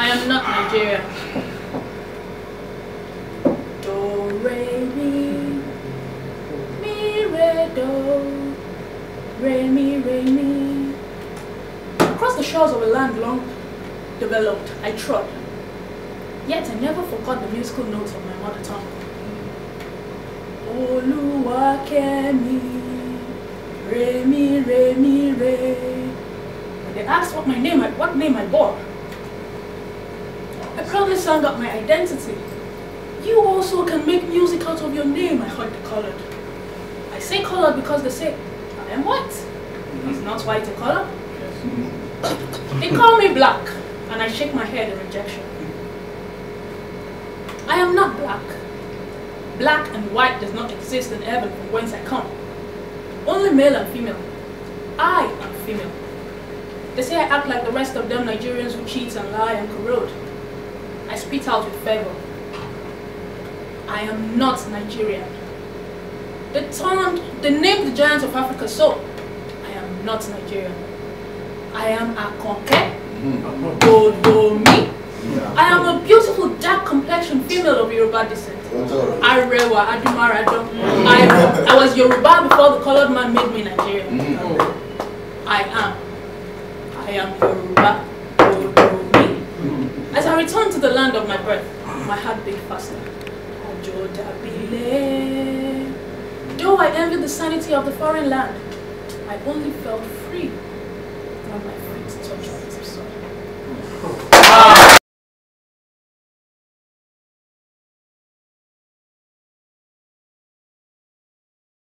I am not Nigerian. Do, re, mi, mi, re, do, re, mi, re, mi. Across the shores of a land long developed, I trod. Yet I never forgot the musical notes of my mother tongue. Oluwakemi, re, mi, re, mi, re. They asked what my name, what name I bore, I proudly sang up my identity. You also can make music out of your name, I heard the colored. I say colored because they say I am white. Is mm-hmm. not white a color? They call me black, and I shake my head in rejection. I am not black. Black and white does not exist in heaven from whence I come. Only male and female. I am female. They say I act like the rest of them Nigerians who cheat and lie and corrode. Spit out with fervor. I am not Nigerian. They turned, they named the giants of Africa so. I am not Nigerian. I am Akonke, Odomi. I am a beautiful dark complexioned female of Yoruba descent. Arewa, Adumarado. I, I was Yoruba before the colored man made me Nigerian. Mm. I am. I am Yoruba. Odomi. I return to the land of my birth, my heart beat faster. Though I envied the sanity of the foreign land, I only felt free